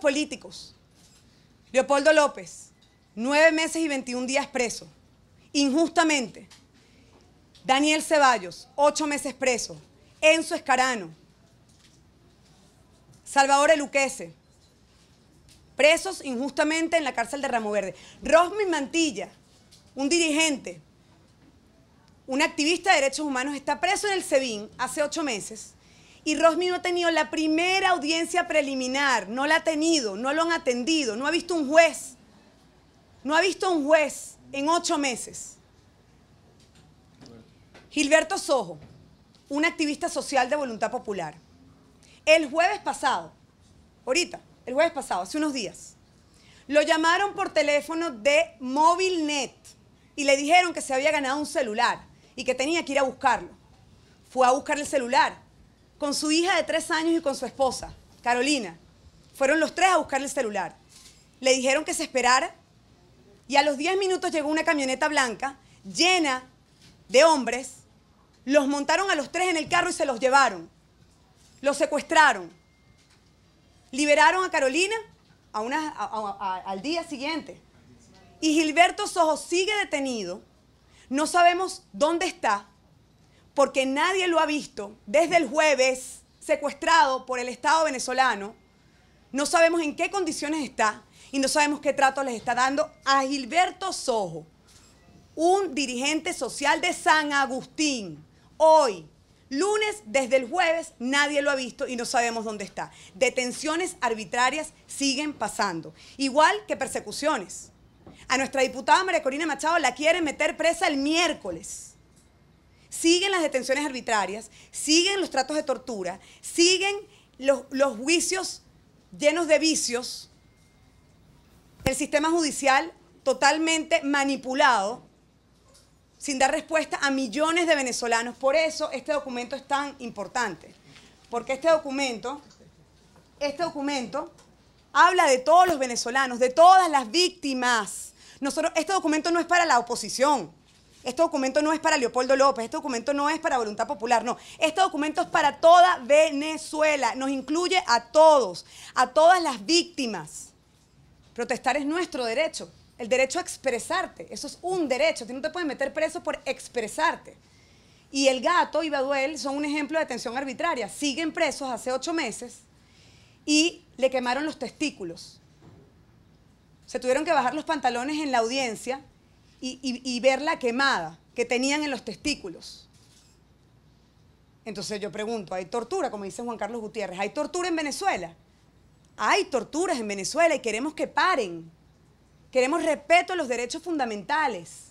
políticos. Leopoldo López, nueve meses y 21 días preso, injustamente. Daniel Ceballos, ocho meses preso. Enzo Escarano. Salvador Eluquese, presos injustamente en la cárcel de Ramo Verde. Rosmi Mantilla, un dirigente, un activista de derechos humanos, está preso en el SEBIN hace ocho meses y Rosmi no ha tenido la primera audiencia preliminar, no la ha tenido, no lo han atendido, no ha visto un juez, no ha visto un juez en ocho meses. Gilberto Sojo, un activista social de voluntad popular. El jueves pasado, ahorita, el jueves pasado, hace unos días, lo llamaron por teléfono de MobileNet y le dijeron que se había ganado un celular y que tenía que ir a buscarlo. Fue a buscar el celular con su hija de tres años y con su esposa, Carolina. Fueron los tres a buscar el celular. Le dijeron que se esperara y a los 10 minutos llegó una camioneta blanca llena de hombres. Los montaron a los tres en el carro y se los llevaron. Los secuestraron. Liberaron a Carolina a una, al día siguiente. Y Gilberto Sojo sigue detenido. No sabemos dónde está, porque nadie lo ha visto desde el jueves, secuestrado por el Estado venezolano. No sabemos en qué condiciones está y no sabemos qué trato les está dando a Gilberto Sojo, un dirigente social de San Agustín. Hoy, lunes, desde el jueves, nadie lo ha visto y no sabemos dónde está. Detenciones arbitrarias siguen pasando, igual que persecuciones. A nuestra diputada María Corina Machado la quieren meter presa el miércoles. Siguen las detenciones arbitrarias, siguen los tratos de tortura, siguen los, los juicios llenos de vicios, el sistema judicial totalmente manipulado, sin dar respuesta a millones de venezolanos. Por eso este documento es tan importante, porque este documento, este documento habla de todos los venezolanos, de todas las víctimas. Nosotros, este documento no es para la oposición, este documento no es para Leopoldo López, este documento no es para Voluntad Popular, no. Este documento es para toda Venezuela, nos incluye a todos, a todas las víctimas. Protestar es nuestro derecho, el derecho a expresarte, eso es un derecho, tú no te puedes meter preso por expresarte. Y el gato y Baduel son un ejemplo de detención arbitraria, siguen presos hace ocho meses y le quemaron los testículos. Se tuvieron que bajar los pantalones en la audiencia y, ver la quemada que tenían en los testículos. Entonces yo pregunto, ¿hay tortura, como dice Juan Carlos Gutiérrez? ¿Hay tortura en Venezuela? Hay torturas en Venezuela y queremos que paren. Queremos respeto a los derechos fundamentales.